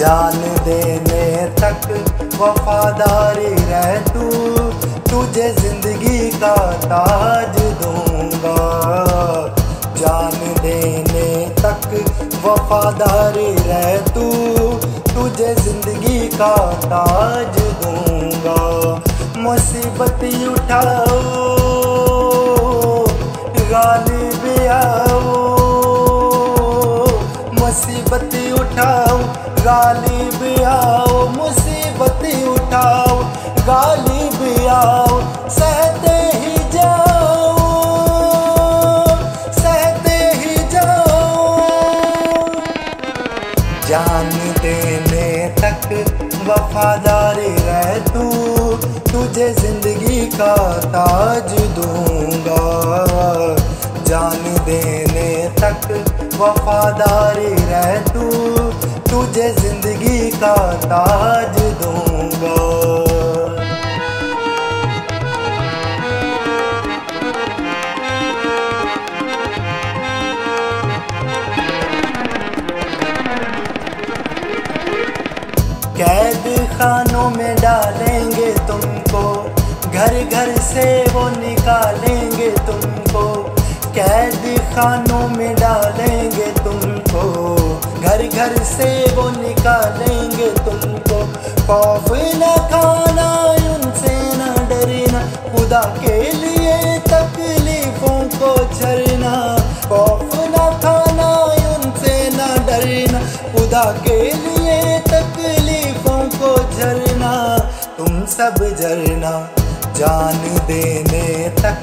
जान देने तक वफादारी रह तू। तुझे ज़िंदगी का ताज दूँगा। जान देने तक वफादारी रह तू। तुझे ज़िंदगी का ताज दूँगा। मुसीबत उठाओ। मुसीबत उठाओ गालिब आओ, मुसीबत उठाओ गालिब आओ, सहते ही जाओ सहते ही जाओ जान देने तक वफादारी रह तू, तुझे ज़िंदगी का ताज दूँगा। जान देने तक वफादारी रह तू, तुझे ज़िंदगी का ताज दूँगा। कैद खानों में डालेंगे तुमको, घर घर से वो निकालेंगे तुमको। कैद खानों में डालेंगे तुमको। घर घर से वो निकालेंगे तुमको। खौफ न खाना उनसे न डरना। खुदा के लिए तकलीफों को झरना। खौफ न खाना उनसे न डरना। खुदा के लिए तकलीफों को झरना। तुम सब झरना। जान देने तक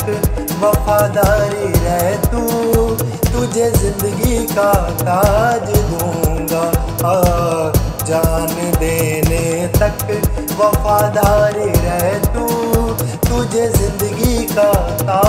वफादारी रह तू। तुझे ज़िंदगी का ताज दूँगा। आ, जान देने तक वफादारी रह तू। तुझे ज़िंदगी का ताज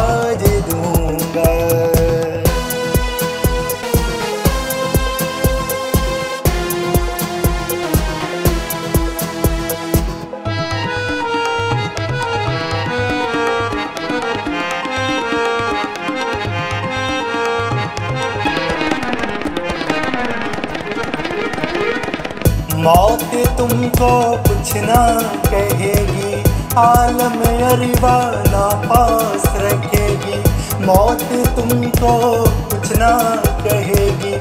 मौत तुमको कुछ ना कहेगी। आलम अरिबा ना पास रखेगी। मौत तुमको कुछ ना कहेगी।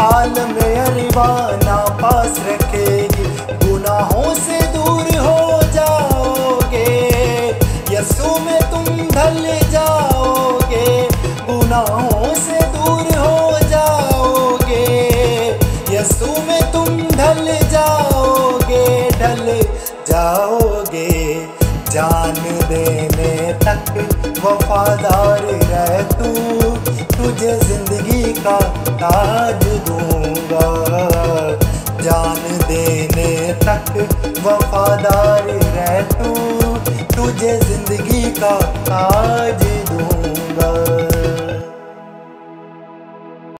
आलम अरिबा ना पास रखेगी। गुनाहों से दूर हो जाओगे। यसु में तुम ढल जाओगे। गुनाहों से दूर हो जाओगे। यसु में तुम ढल जान देने तक वफादार रह तू। तुझे ज़िंदगी का ताज दूँगा। जान देने तक वफादार रह तू। तुझे ज़िंदगी का ताज